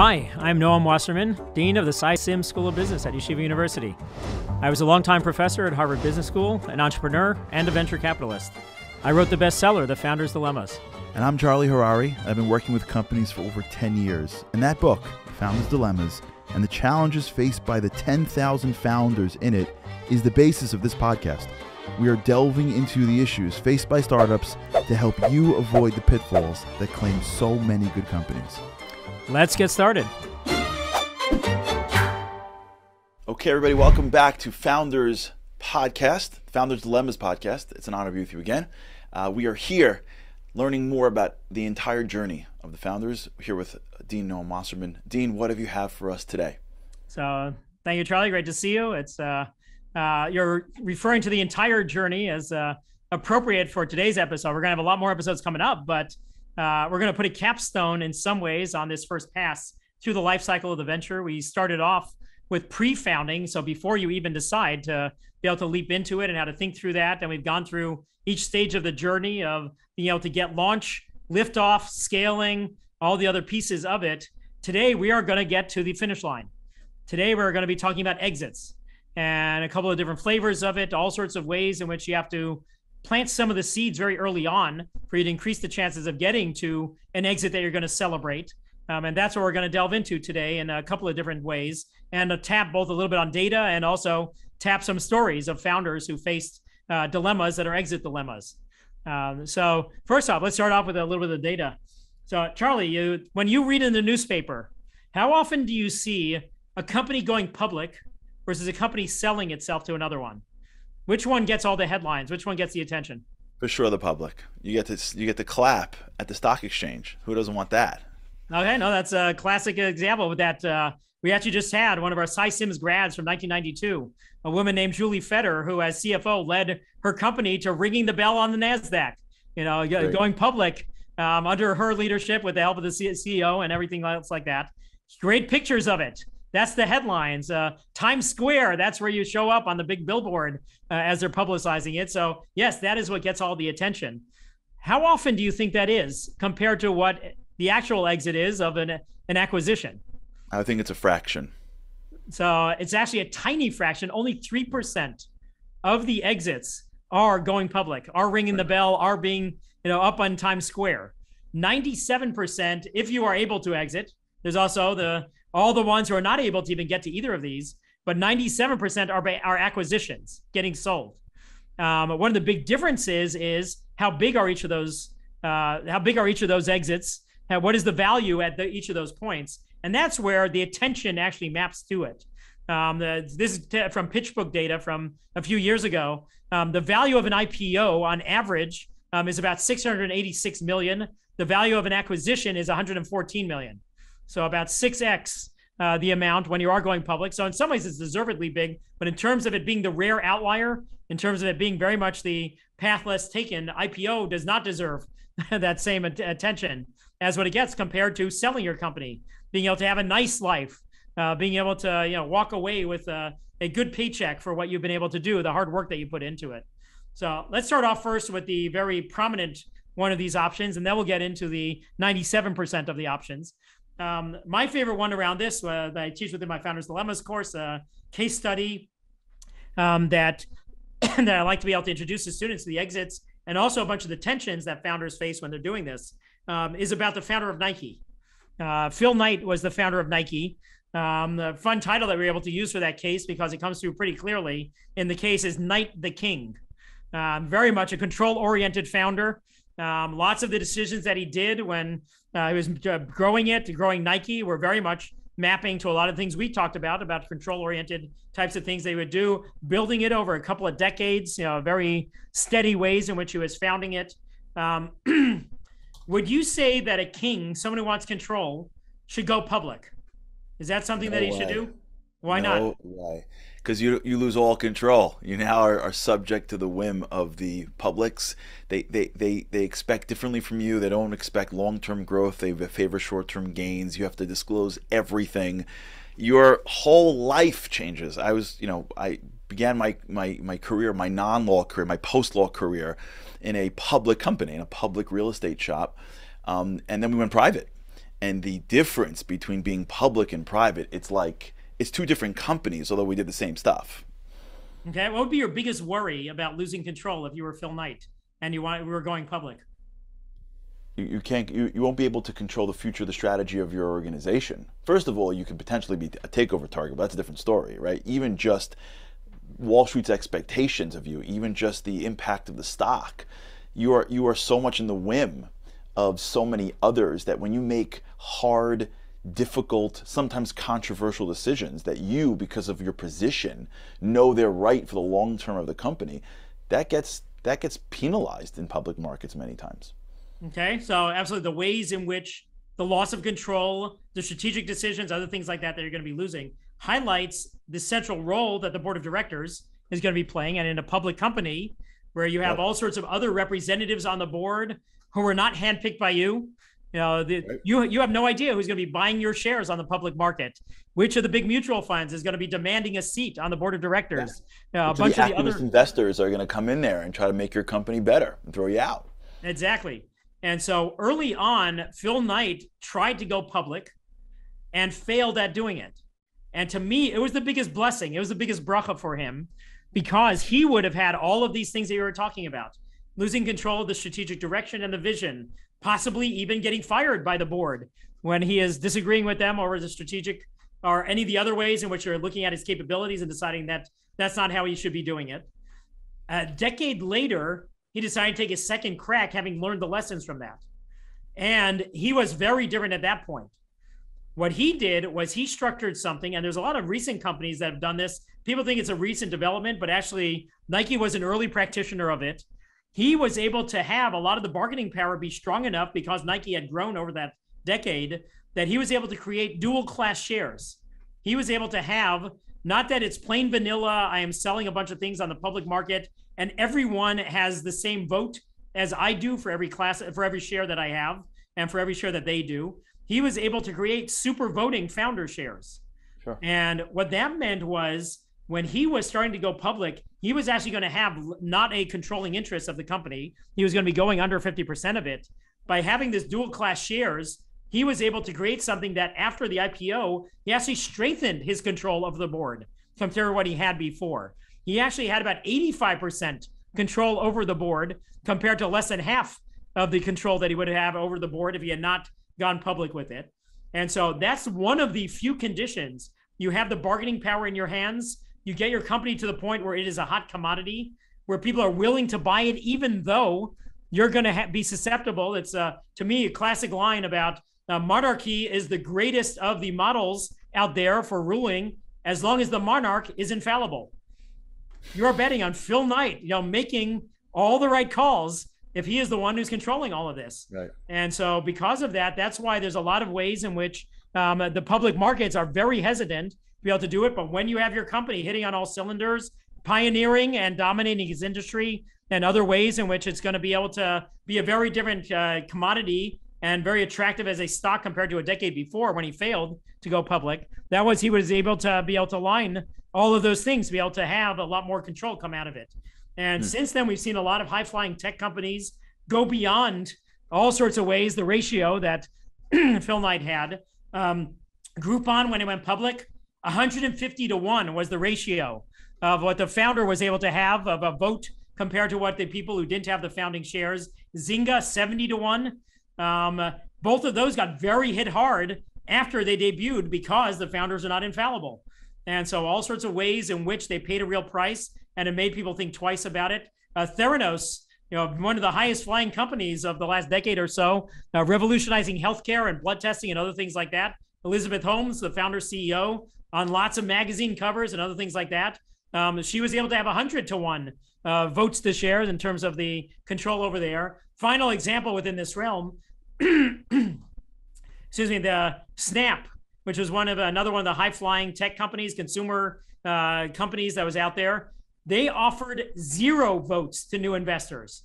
Hi, I'm Noam Wasserman, Dean of the Sy Syms School of Business at Yeshiva University. I was a longtime professor at Harvard Business School, an entrepreneur, and a venture capitalist. I wrote the bestseller, The Founder's Dilemmas. And I'm Charlie Harary. I've been working with companies for over 10 years. And that book, Founder's Dilemmas, and the challenges faced by the 10,000 founders in it is the basis of this podcast. We are delving into the issues faced by startups to help you avoid the pitfalls that claim so many good companies. Let's get started. Okay, everybody, welcome back to Founders Podcast, Founders Dilemmas Podcast. It's an honor to be with you again. Uh, we are here learning more about the entire journey of the founders. We're here with Dean Noam Wasserman. Dean, what have you have for us today? So, thank you, Charlie. Great to see you. It's uh, uh, you're referring to the entire journey as uh, appropriate for today's episode. We're going to have a lot more episodes coming up, but uh, we're going to put a capstone in some ways on this first pass through the life cycle of the venture. We started off with pre-founding, so before you even decide to be able to leap into it and how to think through that, and we've gone through each stage of the journey of being able to get launch, lift off, scaling, all the other pieces of it. Today we are going to get to the finish line. Today we're going to be talking about exits and a couple of different flavors of it, all sorts of ways in which you have to plant some of the seeds very early on for you to increase the chances of getting to an exit that you're going to celebrate. Um, and that's what we're going to delve into today in a couple of different ways and tap both a little bit on data and also tap some stories of founders who faced uh, dilemmas that are exit dilemmas. Um, so first off, let's start off with a little bit of data. So Charlie, you when you read in the newspaper, how often do you see a company going public versus a company selling itself to another one? Which one gets all the headlines? Which one gets the attention? For sure, the public. You get to you get to clap at the stock exchange. Who doesn't want that? Okay, no, that's a classic example with that. Uh, we actually just had one of our Sy Syms grads from 1992, a woman named Julie Feder, who as CFO led her company to ringing the bell on the Nasdaq. You know, Great. going public um, under her leadership with the help of the CEO and everything else like that. Great pictures of it. That's the headlines. Uh, Times Square, that's where you show up on the big billboard uh, as they're publicizing it. So, yes, that is what gets all the attention. How often do you think that is compared to what the actual exit is of an, an acquisition? I think it's a fraction. So, it's actually a tiny fraction. Only 3% of the exits are going public, are ringing the bell, are being you know up on Times Square. 97% if you are able to exit. There's also the all the ones who are not able to even get to either of these, but 97% are, are acquisitions getting sold. Um, one of the big differences is how big are each of those, uh, how big are each of those exits? How, what is the value at the, each of those points? And that's where the attention actually maps to it. Um, the, this is t- from PitchBook data from a few years ago. Um, the value of an IPO on average um, is about 686 million. The value of an acquisition is 114 million. So about 6x uh, the amount when you are going public. So in some ways, it's deservedly big. But in terms of it being the rare outlier, in terms of it being very much the path less taken, IPO does not deserve that same at- attention as what it gets compared to selling your company, being able to have a nice life, uh, being able to you know walk away with a, a good paycheck for what you've been able to do, the hard work that you put into it. So let's start off first with the very prominent one of these options, and then we'll get into the 97% of the options. Um, my favorite one around this uh, that I teach within my Founders Dilemmas course, a case study um, that that I like to be able to introduce to students to the exits and also a bunch of the tensions that founders face when they're doing this um, is about the founder of Nike. Uh, Phil Knight was the founder of Nike. Um, the fun title that we were able to use for that case because it comes through pretty clearly in the case is Knight the King. Um, very much a control oriented founder. Um, lots of the decisions that he did when uh, he was uh, growing it, growing Nike, We're very much mapping to a lot of things we talked about, about control oriented types of things they would do, building it over a couple of decades, you know, very steady ways in which he was founding it. Um, would you say that a king, someone who wants control, should go public? Is that something no that he way. should do? Why no not? Way because you you lose all control. You now are, are, subject to the whim of the publics. They, they they they expect differently from you. They don't expect long term growth. They favor short term gains. You have to disclose everything. Your whole life changes. I was you know I began my my my career, my non law career, my post law career, in a public company, in a public real estate shop, um, and then we went private and the difference between being public and private, it's like it's two different companies, although we did the same stuff. Okay, what would be your biggest worry about losing control if you were Phil Knight and you want we were going public? You, you can't you, you won't be able to control the future the strategy of your organization. First of all, you could potentially be a takeover target, but that's a different story, right? Even just Wall Street's expectations of you, even just the impact of the stock, you are you are so much in the whim of so many others that when you make hard difficult, sometimes controversial decisions that you, because of your position, know they're right for the long term of the company, that gets that gets penalized in public markets many times. Okay, so absolutely the ways in which the loss of control, the strategic decisions, other things like that that you're going to be losing highlights the central role that the board of directors is going to be playing. And in a public company where you have all sorts of other representatives on the board who were not handpicked by you, you know, the, right. you you have no idea who's going to be buying your shares on the public market. Which of the big mutual funds is going to be demanding a seat on the board of directors? Yeah. Uh, a bunch the, of the other investors are going to come in there and try to make your company better and throw you out. Exactly. And so early on, Phil Knight tried to go public and failed at doing it. And to me, it was the biggest blessing. It was the biggest bracha for him because he would have had all of these things that you were talking about losing control of the strategic direction and the vision, possibly even getting fired by the board when he is disagreeing with them over the strategic or any of the other ways in which you're looking at his capabilities and deciding that that's not how he should be doing it. A decade later, he decided to take a second crack, having learned the lessons from that. And he was very different at that point. What he did was he structured something, and there's a lot of recent companies that have done this. People think it's a recent development, but actually, Nike was an early practitioner of it he was able to have a lot of the bargaining power be strong enough because Nike had grown over that decade that he was able to create dual class shares. He was able to have not that it's plain vanilla, I am selling a bunch of things on the public market and everyone has the same vote as I do for every class for every share that I have and for every share that they do. He was able to create super voting founder shares. Sure. And what that meant was when he was starting to go public, he was actually going to have not a controlling interest of the company. He was going to be going under 50% of it. By having this dual class shares, he was able to create something that after the IPO, he actually strengthened his control of the board compared to what he had before. He actually had about 85% control over the board compared to less than half of the control that he would have over the board if he had not gone public with it. And so that's one of the few conditions. You have the bargaining power in your hands you get your company to the point where it is a hot commodity, where people are willing to buy it, even though you're going to ha- be susceptible. It's uh, to me a classic line about uh, monarchy is the greatest of the models out there for ruling, as long as the monarch is infallible. You're betting on Phil Knight, you know, making all the right calls if he is the one who's controlling all of this. Right. And so, because of that, that's why there's a lot of ways in which um, the public markets are very hesitant be able to do it. But when you have your company hitting on all cylinders, pioneering and dominating its industry, and other ways in which it's going to be able to be a very different uh, commodity and very attractive as a stock compared to a decade before when he failed to go public. That was he was able to be able to line all of those things, be able to have a lot more control come out of it. And mm. since then, we've seen a lot of high flying tech companies go beyond all sorts of ways the ratio that Phil Knight had. Um, Groupon, when it went public, 150 to 1 was the ratio of what the founder was able to have of a vote compared to what the people who didn't have the founding shares. Zynga 70 to 1. Um, both of those got very hit hard after they debuted because the founders are not infallible. And so, all sorts of ways in which they paid a real price and it made people think twice about it. Uh, Theranos, you know, one of the highest flying companies of the last decade or so, uh, revolutionizing healthcare and blood testing and other things like that. Elizabeth Holmes, the founder CEO, on lots of magazine covers and other things like that. Um, she was able to have 100 to 1 uh, votes to share in terms of the control over there. Final example within this realm, excuse me, the Snap, which was one of another one of the high flying tech companies, consumer uh, companies that was out there. They offered zero votes to new investors.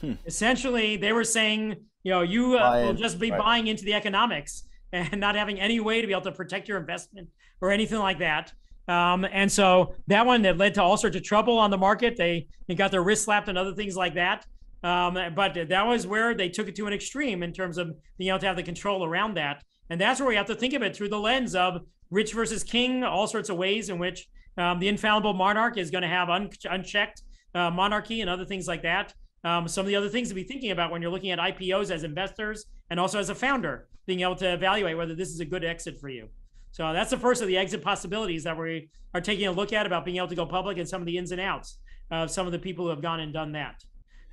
Hmm. Essentially, they were saying, you know, you uh, will just be right. buying into the economics and not having any way to be able to protect your investment or anything like that. Um, and so that one that led to all sorts of trouble on the market. They, they got their wrist slapped and other things like that. Um, but that was where they took it to an extreme in terms of being able to have the control around that. And that's where we have to think of it through the lens of rich versus king, all sorts of ways in which um, the infallible monarch is going to have un- unchecked uh, monarchy and other things like that. Um, some of the other things to be thinking about when you're looking at IPOs as investors and also as a founder, being able to evaluate whether this is a good exit for you. So that's the first of the exit possibilities that we are taking a look at about being able to go public and some of the ins and outs of some of the people who have gone and done that.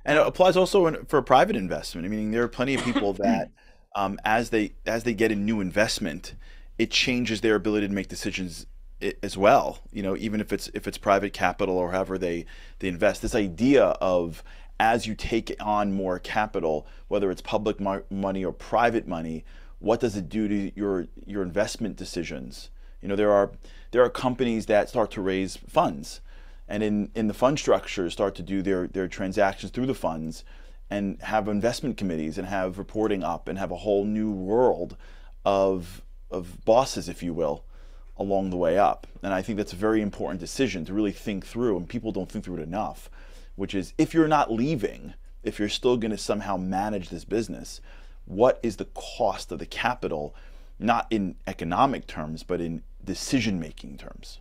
And it applies also in, for private investment. I mean, there are plenty of people that, um, as they as they get a new investment, it changes their ability to make decisions as well. You know, even if it's if it's private capital or however they they invest. This idea of as you take on more capital, whether it's public money or private money, what does it do to your your investment decisions? You know, there are there are companies that start to raise funds, and in in the fund structure start to do their their transactions through the funds, and have investment committees and have reporting up and have a whole new world of of bosses, if you will, along the way up. And I think that's a very important decision to really think through, and people don't think through it enough, which is if you're not leaving, if you're still going to somehow manage this business, what is the cost of the capital, not in economic terms, but in decision making terms?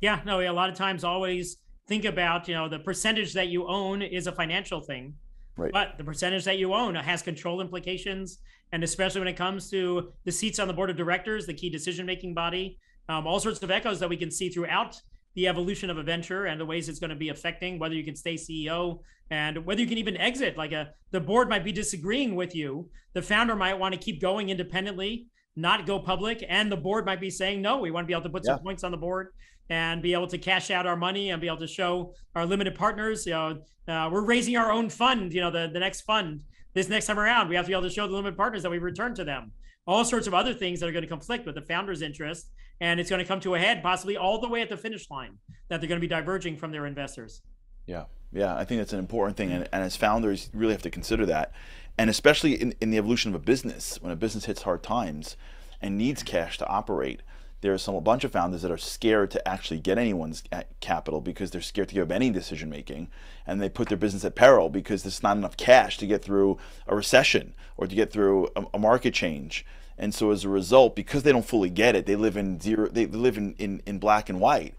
Yeah, no, a lot of times always think about, you know, the percentage that you own is a financial thing. Right. But the percentage that you own has control implications. And especially when it comes to the seats on the board of directors, the key decision making body, um, all sorts of echoes that we can see throughout the evolution of a venture and the ways it's going to be affecting whether you can stay CEO and whether you can even exit. Like a the board might be disagreeing with you. The founder might want to keep going independently, not go public, and the board might be saying no. We want to be able to put yeah. some points on the board and be able to cash out our money and be able to show our limited partners, you know, uh, we're raising our own fund. You know, the the next fund this next time around, we have to be able to show the limited partners that we've returned to them. All sorts of other things that are going to conflict with the founder's interest and it's going to come to a head possibly all the way at the finish line that they're going to be diverging from their investors. Yeah, yeah, I think that's an important thing, and, and as founders, you really have to consider that, and especially in, in the evolution of a business, when a business hits hard times and needs cash to operate, there's some a bunch of founders that are scared to actually get anyone's uh, capital because they're scared to give up any decision making, and they put their business at peril because there's not enough cash to get through a recession or to get through a, a market change. And so as a result because they don't fully get it they live in zero they live in, in, in black and white.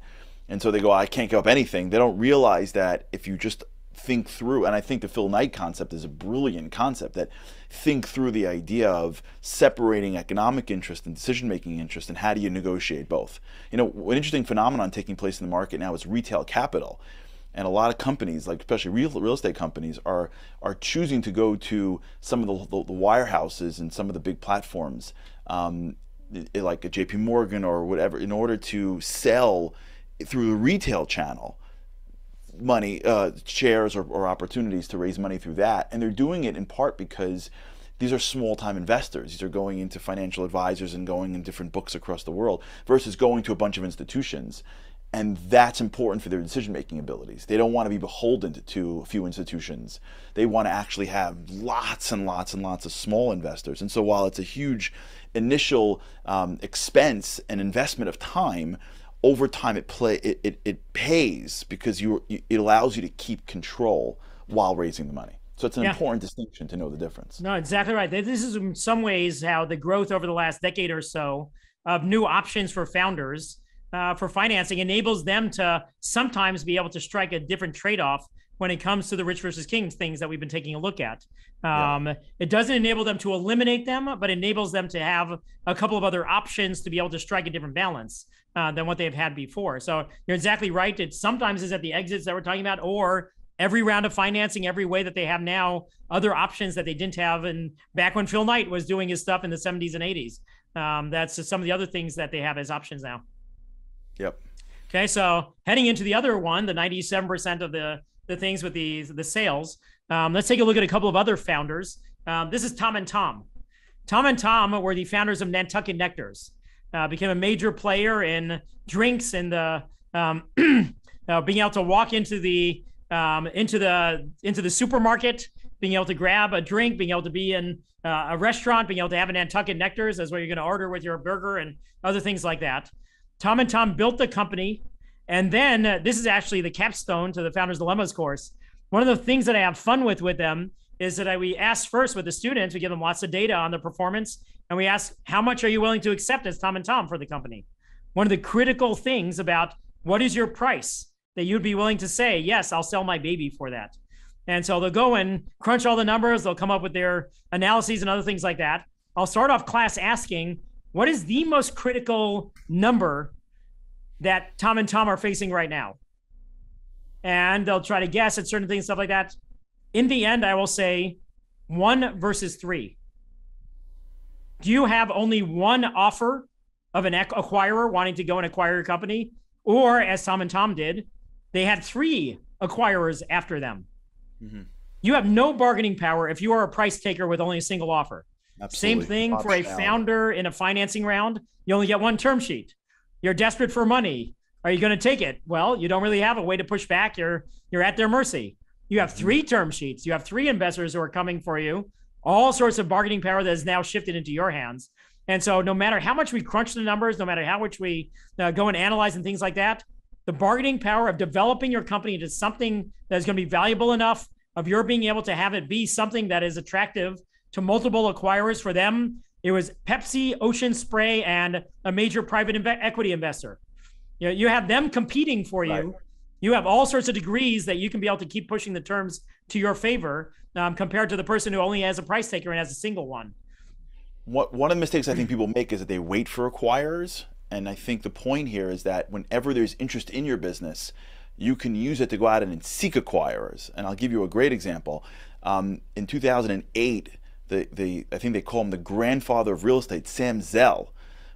And so they go i can't give up anything. They don't realize that if you just think through and i think the Phil Knight concept is a brilliant concept that think through the idea of separating economic interest and decision making interest and how do you negotiate both you know an interesting phenomenon taking place in the market now is retail capital and a lot of companies, like especially real, real estate companies, are are choosing to go to some of the, the, the wirehouses and some of the big platforms, um, like a J.P. Morgan or whatever, in order to sell through the retail channel money, uh, shares or, or opportunities to raise money through that, and they're doing it in part because these are small time investors. These are going into financial advisors and going in different books across the world versus going to a bunch of institutions and that's important for their decision making abilities. They don't want to be beholden to a few institutions. They want to actually have lots and lots and lots of small investors. And so while it's a huge initial um, expense and investment of time, over time it play it, it, it pays because you it allows you to keep control while raising the money. So it's an yeah. important distinction to know the difference. No, exactly right. This is in some ways how the growth over the last decade or so of new options for founders uh, for financing enables them to sometimes be able to strike a different trade-off when it comes to the rich versus kings things that we've been taking a look at. Um, yeah. It doesn't enable them to eliminate them, but enables them to have a couple of other options to be able to strike a different balance uh, than what they've had before. So you're exactly right. It sometimes is at the exits that we're talking about, or every round of financing, every way that they have now, other options that they didn't have. And back when Phil Knight was doing his stuff in the 70s and 80s, um, that's some of the other things that they have as options now. Yep. Okay, so heading into the other one, the 97% of the the things with the the sales. Um, let's take a look at a couple of other founders. Um, this is Tom and Tom. Tom and Tom were the founders of Nantucket Nectars. Uh, became a major player in drinks and the um, uh, being able to walk into the um, into the into the supermarket, being able to grab a drink, being able to be in uh, a restaurant, being able to have a Nantucket Nectars as what you're going to order with your burger and other things like that. Tom and Tom built the company. And then uh, this is actually the capstone to the Founders Dilemmas course. one of the things that I have fun with with them is that I, we ask first with the students, we give them lots of data on their performance, and we ask, how much are you willing to accept as Tom and Tom for the company? One of the critical things about what is your price that you'd be willing to say, yes, I'll sell my baby for that. And so they'll go and crunch all the numbers, they'll come up with their analyses and other things like that. I'll start off class asking, what is the most critical number that Tom and Tom are facing right now? And they'll try to guess at certain things, stuff like that. In the end, I will say one versus three. Do you have only one offer of an acquirer wanting to go and acquire a company? Or as Tom and Tom did, they had three acquirers after them. Mm-hmm. You have no bargaining power if you are a price taker with only a single offer. Absolutely. Same thing for a founder in a financing round. You only get one term sheet. You're desperate for money. Are you going to take it? Well, you don't really have a way to push back. You're you're at their mercy. You have three term sheets. You have three investors who are coming for you. All sorts of bargaining power that is now shifted into your hands. And so, no matter how much we crunch the numbers, no matter how much we uh, go and analyze and things like that, the bargaining power of developing your company into something that is going to be valuable enough, of your being able to have it be something that is attractive to multiple acquirers. For them, it was Pepsi, Ocean Spray, and a major private inv- equity investor. You, know, you have them competing for you. Right. You have all sorts of degrees that you can be able to keep pushing the terms to your favor um, compared to the person who only has a price taker and has a single one. What, one of the mistakes I think people make is that they wait for acquirers. And I think the point here is that whenever there's interest in your business, you can use it to go out and seek acquirers. And I'll give you a great example. Um, in 2008, the, the I think they call him the grandfather of real estate, Sam Zell,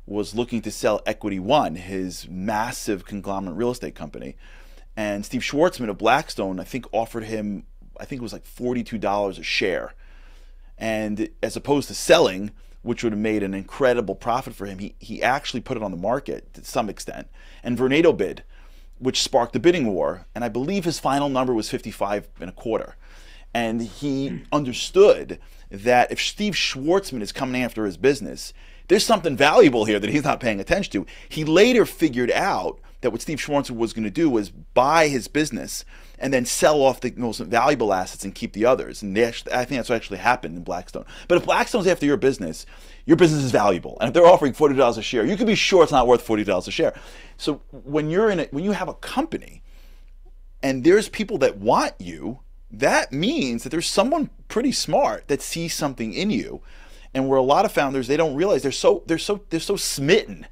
was looking to sell Equity One, his massive conglomerate real estate company. And Steve Schwarzman of Blackstone, I think, offered him, I think it was like $42 a share. And as opposed to selling, which would have made an incredible profit for him, he, he actually put it on the market to some extent. And Vornado bid, which sparked the bidding war. And I believe his final number was 55 and a quarter. And he understood that if Steve Schwarzman is coming after his business, there's something valuable here that he's not paying attention to. He later figured out that what Steve Schwarzman was going to do was buy his business and then sell off the most valuable assets and keep the others. And actually, I think that's what actually happened in Blackstone. But if Blackstone's after your business, your business is valuable. And if they're offering forty dollars a share, you can be sure it's not worth forty dollars a share. So when you're in it, when you have a company, and there's people that want you, that means that there's someone pretty smart that sees something in you. And where a lot of founders they don't realize they're so they're so they're so smitten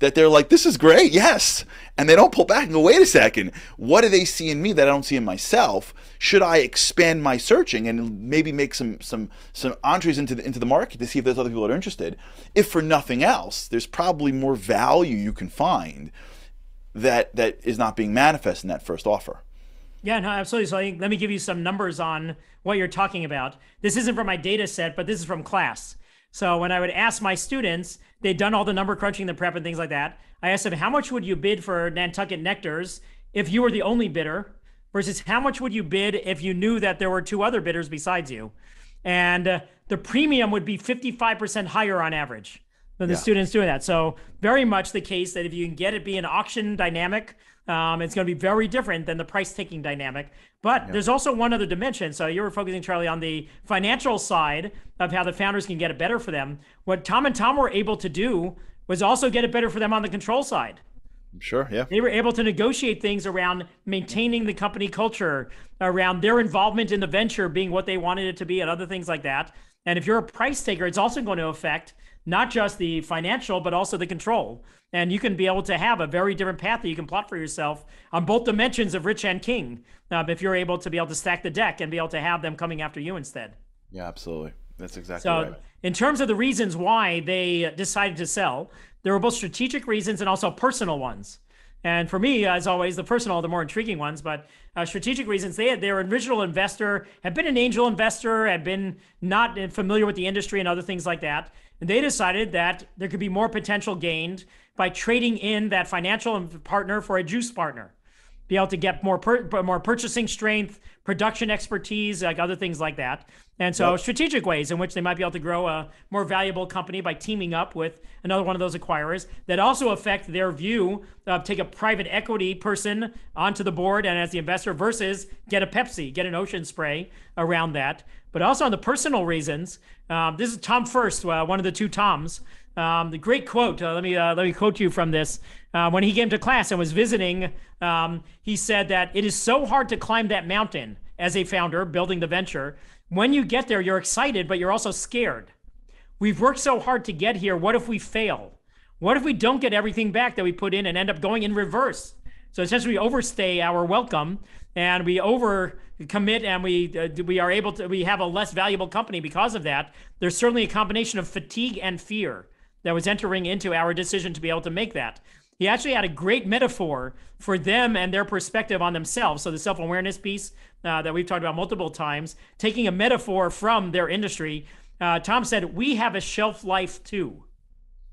that they're like this is great yes. And they don't pull back and go wait a second. What do they see in me that i don't see in myself? Should i expand my searching and maybe make some some some entrees into the into the market to see if there's other people that are interested? If for nothing else there's probably more value you can find that that is not being manifest in that first offer yeah, no, absolutely. So I, let me give you some numbers on what you're talking about. This isn't from my data set, but this is from class. So when I would ask my students, they'd done all the number crunching, the prep, and things like that. I asked them, how much would you bid for Nantucket Nectars if you were the only bidder versus how much would you bid if you knew that there were two other bidders besides you? And uh, the premium would be 55% higher on average than the yeah. students doing that. So very much the case that if you can get it be an auction dynamic um, it's going to be very different than the price taking dynamic. But yeah. there's also one other dimension. So you were focusing, Charlie, on the financial side of how the founders can get it better for them. What Tom and Tom were able to do was also get it better for them on the control side. Sure, yeah. They were able to negotiate things around maintaining the company culture, around their involvement in the venture being what they wanted it to be, and other things like that. And if you're a price taker, it's also going to affect not just the financial, but also the control. And you can be able to have a very different path that you can plot for yourself on both dimensions of rich and king um, if you're able to be able to stack the deck and be able to have them coming after you instead. Yeah, absolutely. That's exactly so, right. in terms of the reasons why they decided to sell, there were both strategic reasons and also personal ones. And for me, as always, the personal are the more intriguing ones, but uh, strategic reasons. They had their original investor, had been an angel investor, had been not familiar with the industry and other things like that. And they decided that there could be more potential gained by trading in that financial partner for a juice partner. Be able to get more per, more purchasing strength, production expertise, like other things like that. And so, yep. strategic ways in which they might be able to grow a more valuable company by teaming up with another one of those acquirers that also affect their view of take a private equity person onto the board and as the investor versus get a Pepsi, get an ocean spray around that. But also on the personal reasons, um, this is Tom First, uh, one of the two Toms. Um, the great quote. Uh, let me uh, let me quote you from this. Uh, when he came to class and was visiting, um, he said that it is so hard to climb that mountain as a founder building the venture. When you get there, you're excited, but you're also scared. We've worked so hard to get here. What if we fail? What if we don't get everything back that we put in and end up going in reverse? So essentially, we overstay our welcome and we over commit and we uh, we are able to we have a less valuable company because of that. There's certainly a combination of fatigue and fear that was entering into our decision to be able to make that. He actually had a great metaphor for them and their perspective on themselves. So the self awareness piece uh, that we've talked about multiple times, taking a metaphor from their industry. Uh, Tom said, "We have a shelf life too.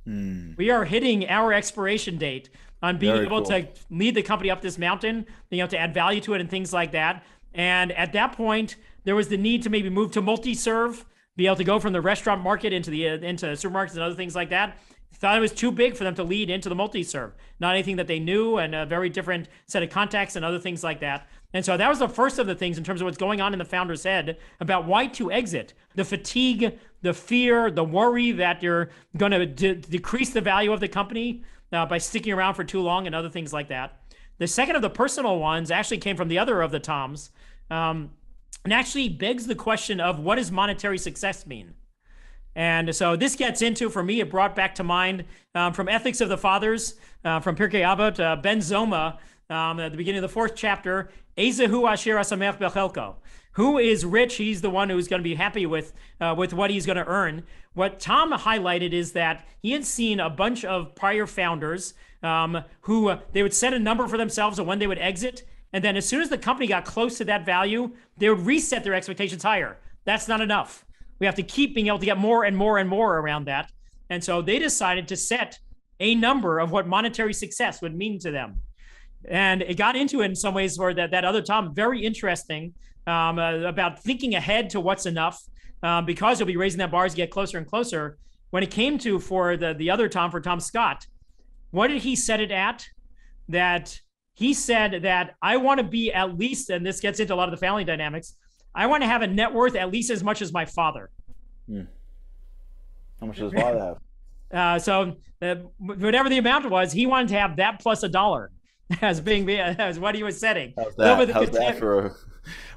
Mm. We are hitting our expiration date." on being Very able cool. to lead the company up this mountain, being able to add value to it and things like that. And at that point, there was the need to maybe move to multi-serve, be able to go from the restaurant market into the uh, into supermarkets and other things like that. Thought it was too big for them to lead into the multi-serve. Not anything that they knew, and a very different set of contacts and other things like that. And so that was the first of the things in terms of what's going on in the founder's head about why to exit. The fatigue, the fear, the worry that you're going to de- decrease the value of the company uh, by sticking around for too long and other things like that. The second of the personal ones actually came from the other of the Toms, um, and actually begs the question of what does monetary success mean? And so this gets into, for me, it brought back to mind um, from Ethics of the Fathers, uh, from Pirkei Avot, uh, Ben Zoma, um, at the beginning of the fourth chapter, Ezehu Asher Asamech Bechelko. Who is rich? He's the one who's going to be happy with uh, with what he's going to earn. What Tom highlighted is that he had seen a bunch of prior founders um, who uh, they would set a number for themselves of when they would exit, and then as soon as the company got close to that value, they would reset their expectations higher. That's not enough. We have to keep being able to get more and more and more around that. And so they decided to set a number of what monetary success would mean to them and it got into it in some ways where that, that other Tom, very interesting um, uh, about thinking ahead to what's enough um, because you'll be raising that bar as you get closer and closer. When it came to for the, the other Tom, for Tom Scott, what did he set it at? That he said that I want to be at least, and this gets into a lot of the family dynamics, I want to have a net worth at least as much as my father. Hmm. How much does father have? Uh, so uh, whatever the amount was, he wanted to have that plus a dollar. as being as what he was setting. How's that, How's that for? A,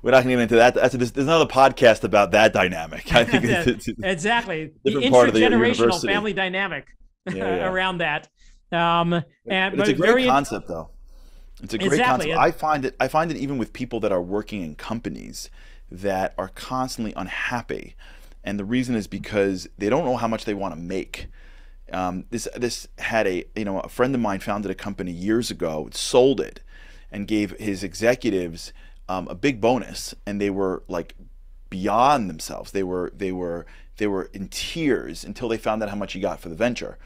we're not going to get into that. That's a, there's another podcast about that dynamic. I think it's, it's exactly the intergenerational the family dynamic yeah, yeah. around that. Um, and it's a great very, concept, though. It's a great exactly. concept. I find it. I find it even with people that are working in companies that are constantly unhappy, and the reason is because they don't know how much they want to make um, this this had a you know a friend of mine founded a company years ago, sold it, and gave his executives um, a big bonus, and they were like beyond themselves. They were they were they were in tears until they found out how much he got for the venture,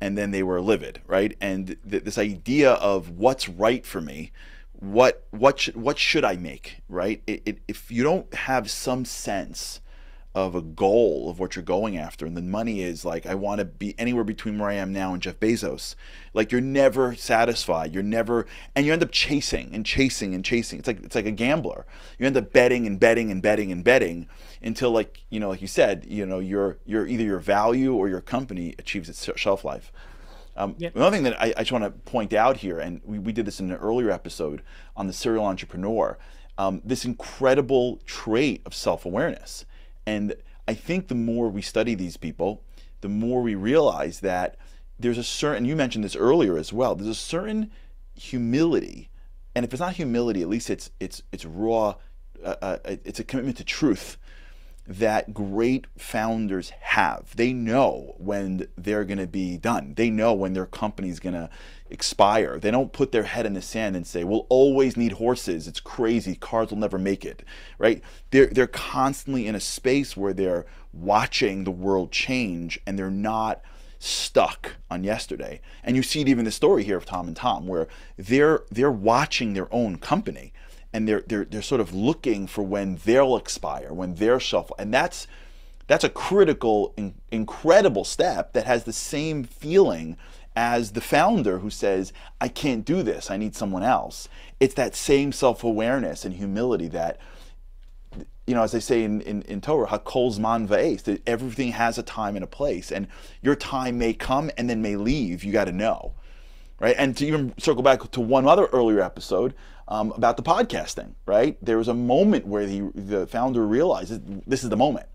and then they were livid, right? And th- this idea of what's right for me, what what should what should I make, right? It, it, if you don't have some sense of a goal of what you're going after. And the money is like i want to be anywhere between where i am now and Jeff Bezos. Like you're never satisfied. You're never and you end up chasing and chasing and chasing. It's like it's like a gambler. You end up betting and betting and betting and betting until like you know like you said you know your your either your value or your company achieves its shelf life. Um, yep. Another thing that I, I just want to point out here, and we, we did this in an earlier episode on the serial entrepreneur, um, this incredible trait of self awareness. And I think the more we study these people, the more we realize that there's a certain, you mentioned this earlier as well, there's a certain humility. And if it's not humility, at least it's, it's, it's raw, uh, uh, it's a commitment to truth that great founders have. They know when they're going to be done. They know when their company's going to expire. They don't put their head in the sand and say, "We'll always need horses. It's crazy. Cars will never make it." Right? They're they're constantly in a space where they're watching the world change and they're not stuck on yesterday. And you see it even the story here of Tom and Tom, where they're they're watching their own company and they're they're they're sort of looking for when they'll expire, when they're shelf, and that's that's a critical, in, incredible step that has the same feeling as the founder who says, I can't do this, I need someone else. It's that same self awareness and humility that, you know, as they say in, in, in Torah, Hakol Zman Va'es, that everything has a time and a place. And your time may come and then may leave. You got to know. Right. And to even circle back to one other earlier episode um, about the podcasting, right? There was a moment where the, the founder realized this is the moment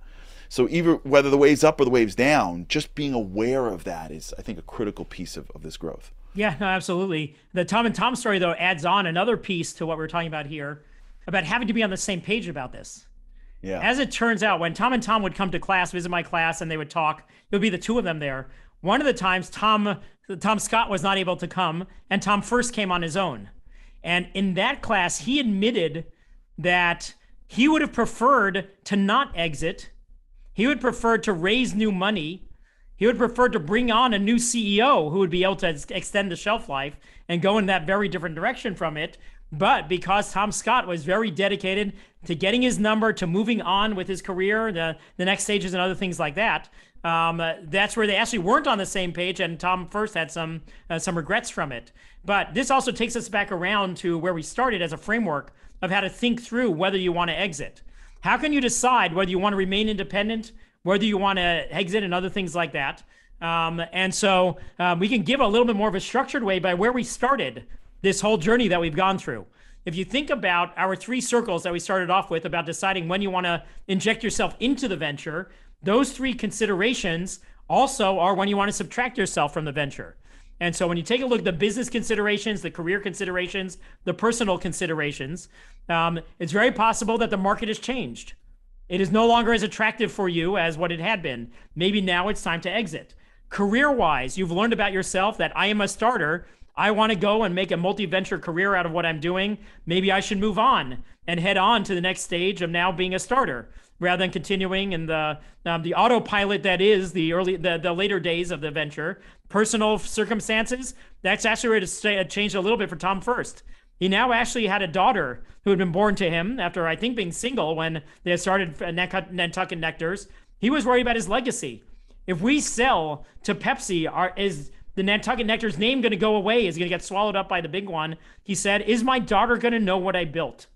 so either whether the wave's up or the wave's down, just being aware of that is, I think, a critical piece of, of this growth. Yeah, no, absolutely. The Tom and Tom story, though, adds on another piece to what we're talking about here about having to be on the same page about this. Yeah. As it turns out, when Tom and Tom would come to class, visit my class, and they would talk, it would be the two of them there. One of the times, Tom Tom Scott was not able to come, and Tom First came on his own. And in that class, he admitted that he would have preferred to not exit he would prefer to raise new money. He would prefer to bring on a new CEO who would be able to extend the shelf life and go in that very different direction from it. But because Tom Scott was very dedicated to getting his number, to moving on with his career, the, the next stages and other things like that, um, uh, that's where they actually weren't on the same page, and Tom First had some uh, some regrets from it. But this also takes us back around to where we started as a framework of how to think through whether you want to exit. How can you decide whether you want to remain independent, whether you want to exit, and other things like that? Um, and so um, we can give a little bit more of a structured way by where we started this whole journey that we've gone through. If you think about our three circles that we started off with about deciding when you want to inject yourself into the venture, those three considerations also are when you want to subtract yourself from the venture. And so when you take a look at the business considerations, the career considerations, the personal considerations, um, it's very possible that the market has changed. It is no longer as attractive for you as what it had been. Maybe now it's time to exit. Career wise, you've learned about yourself that I am a starter. I want to go and make a multi venture career out of what I'm doing. Maybe I should move on and head on to the next stage of now being a starter rather than continuing in the um, the autopilot that is the early the, the later days of the venture. Personal circumstances that's actually where to changed a little bit for Tom First. He now actually had a daughter who had been born to him after I think being single when they started Nantucket Nectars. He was worried about his legacy. If we sell to Pepsi, are, is the Nantucket Nectar's name going to go away? Is going to get swallowed up by the big one? He said, Is my daughter going to know what I built?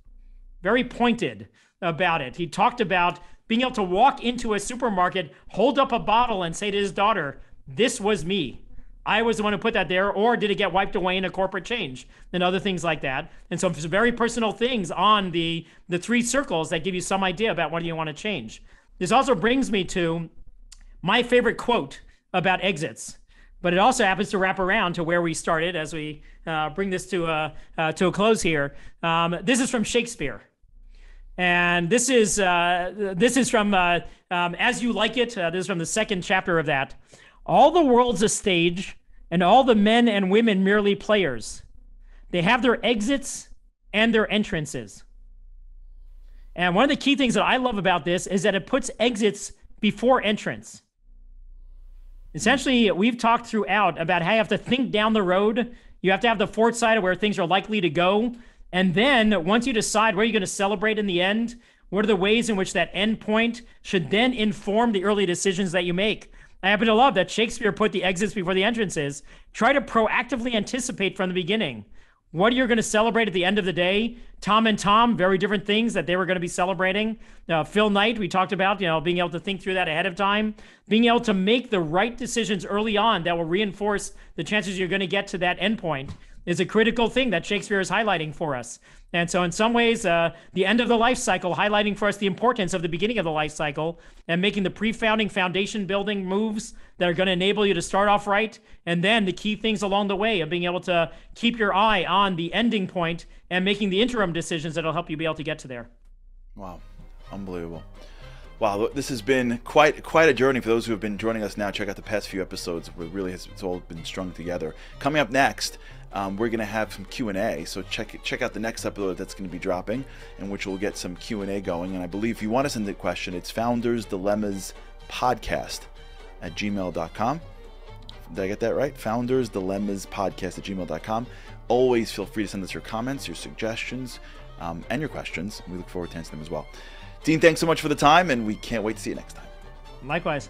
Very pointed about it. He talked about being able to walk into a supermarket, hold up a bottle, and say to his daughter, This was me. I was the one who put that there, or did it get wiped away in a corporate change and other things like that? And so, very personal things on the the three circles that give you some idea about what do you want to change. This also brings me to my favorite quote about exits, but it also happens to wrap around to where we started as we uh, bring this to a uh, to a close here. Um, this is from Shakespeare. And this is uh, this is from uh, um, As You Like It. Uh, this is from the second chapter of that. All the world's a stage, and all the men and women merely players. They have their exits and their entrances. And one of the key things that I love about this is that it puts exits before entrance. Essentially, we've talked throughout about how you have to think down the road. You have to have the foresight of where things are likely to go. And then once you decide where you're going to celebrate in the end, what are the ways in which that end point should then inform the early decisions that you make? I happen to love that Shakespeare put the exits before the entrances. Try to proactively anticipate from the beginning. What are you going to celebrate at the end of the day? Tom and Tom, very different things that they were going to be celebrating. Uh, Phil Knight, we talked about, you know, being able to think through that ahead of time, being able to make the right decisions early on that will reinforce the chances you're going to get to that endpoint is a critical thing that Shakespeare is highlighting for us. And so, in some ways, uh, the end of the life cycle, highlighting for us the importance of the beginning of the life cycle and making the pre founding foundation building moves that are going to enable you to start off right. And then the key things along the way of being able to keep your eye on the ending point and making the interim decisions that'll help you be able to get to there. Wow. Unbelievable. Wow, this has been quite quite a journey for those who have been joining us now. Check out the past few episodes where really has, it's all been strung together. Coming up next, um, we're going to have some Q&A. So check check out the next episode that's going to be dropping, in which we'll get some Q&A going. And I believe if you want to send a question, it's Founders Dilemmas Podcast at gmail.com. Did I get that right? Founders Dilemmas Podcast at gmail.com. Always feel free to send us your comments, your suggestions, um, and your questions. We look forward to answering them as well. Dean, thanks so much for the time, and we can't wait to see you next time. Likewise.